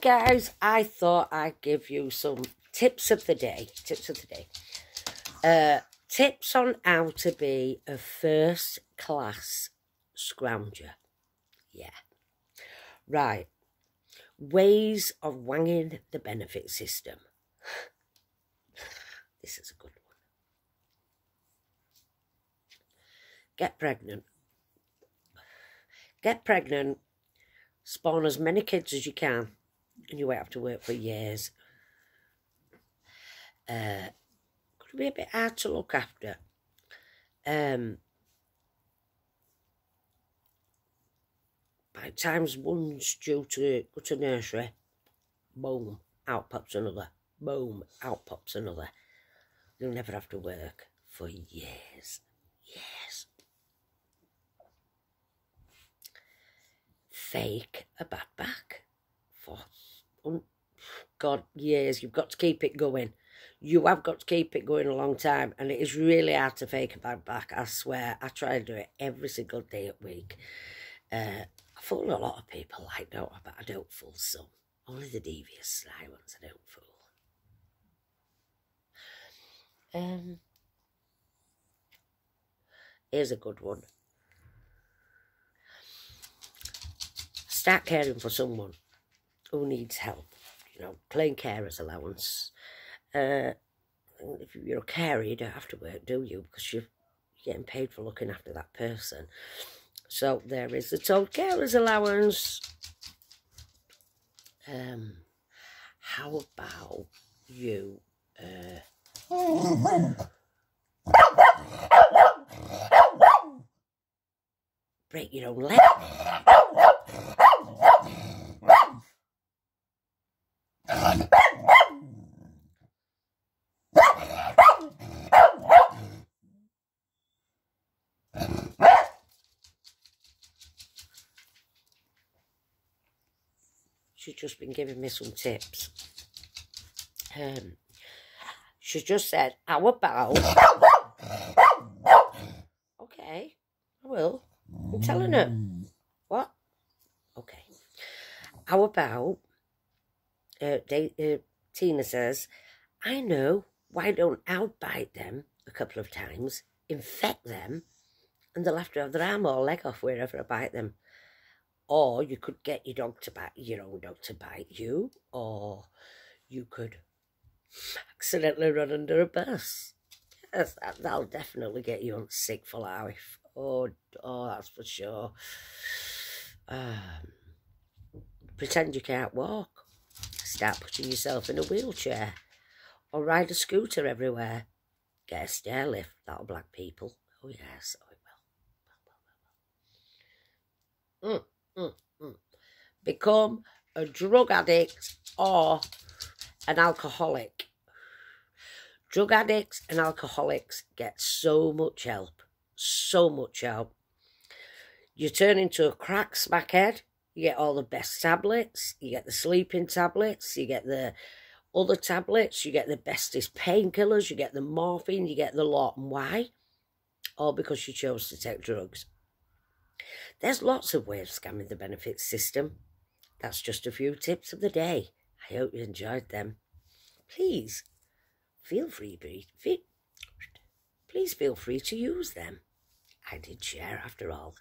guys, I thought I'd give you some tips of the day. Tips of the day. Uh, tips on how to be a first class scrounger. Yeah. Right. Ways of wanging the benefit system. this is a good one. Get pregnant. Get pregnant. Spawn as many kids as you can and you won't have to work for years. Uh, could be a bit hard to look after. Um, by times one's due to go to nursery, boom, out pops another. Boom, out pops another. You'll never have to work for years. Years. Fake a bad back God, years. You've got to keep it going. You have got to keep it going a long time. And it is really hard to fake a bad back. I swear. I try to do it every single day a week. Uh, I fool a lot of people like don't I? But I don't fool some. Only the devious sly ones I don't fool. Um, here's a good one. Start caring for someone who needs help you know, claim carer's allowance. Uh, if you're a carer, you don't have to work, do you? Because you're getting paid for looking after that person. So there is the total carer's allowance. Um, how about you? Uh, break your own leg. She's just been giving me some tips. Um, she just said, how about... okay, I will. I'm telling her. What? Okay. How about... Uh, they, uh, Tina says, I know, why don't I bite them a couple of times, infect them, and they'll have to have their arm or leg off wherever I bite them. Or you could get your dog to bite, your own dog to bite you, or you could accidentally run under a bus. Yes, that, will definitely get you on sick for life. Oh, oh, that's for sure. Um, pretend you can't walk. Start putting yourself in a wheelchair. Or ride a scooter everywhere. Get a stair lift. That'll black people. Oh, yes. Oh, it will. Mm. Mm, mm. Become a drug addict or an alcoholic. Drug addicts and alcoholics get so much help. So much help. You turn into a crack smackhead. You get all the best tablets. You get the sleeping tablets. You get the other tablets. You get the bestest painkillers. You get the morphine. You get the lot. And why? All because you chose to take drugs. There's lots of ways of scamming the benefits system. That's just a few tips of the day. I hope you enjoyed them. Please, feel free, please feel free to use them. I did share after all.